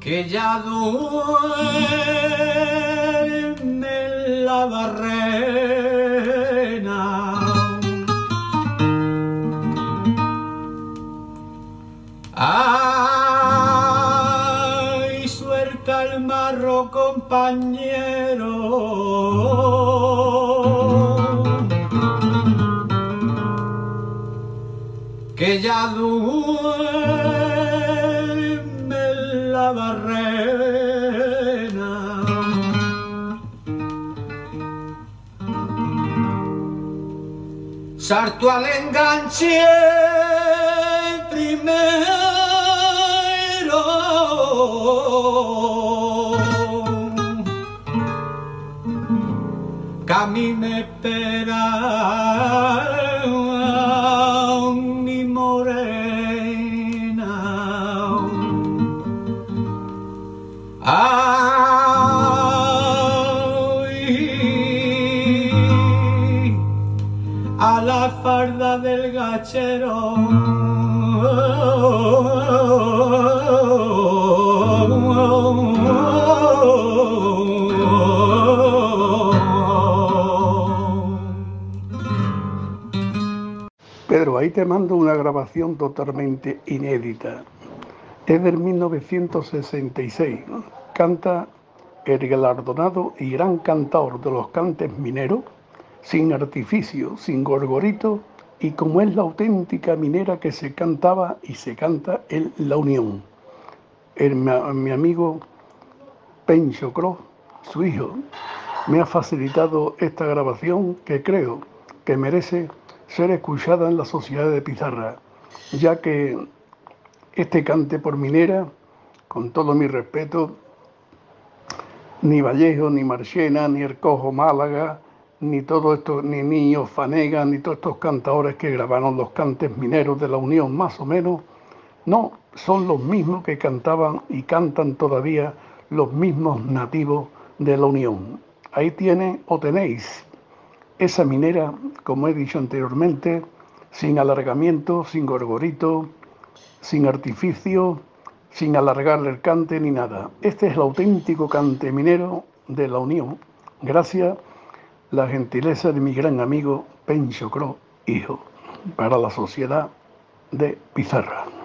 que ya duerme la barrena. Ay, suelta el marro, compañero. Que ya duerme la barrena. Sarto al enganche primero que a mí me espera mi morena. Del gachero. Pedro, ahí te mando una grabación totalmente inédita. Es del 1966. ¿no? Canta el galardonado y gran cantador de los cantes mineros, sin artificio, sin gorgorito, y como es la auténtica minera que se cantaba y se canta en La Unión. Mi, mi amigo Pencho Cross, su hijo, me ha facilitado esta grabación que creo que merece ser escuchada en la sociedad de Pizarra, ya que este cante por minera, con todo mi respeto, ni Vallejo, ni Marchena, ni el Cojo Málaga, ni todo esto, ni Niño Fanega, ni todos estos cantadores que grabaron los cantes mineros de la Unión, más o menos, no, son los mismos que cantaban y cantan todavía los mismos nativos de la Unión. Ahí tiene o tenéis esa minera, como he dicho anteriormente, sin alargamiento, sin gorgorito, sin artificio, sin alargarle el cante ni nada. Este es el auténtico cante minero de la Unión, gracias la gentileza de mi gran amigo Pencho Cro, hijo, para la sociedad de Pizarra.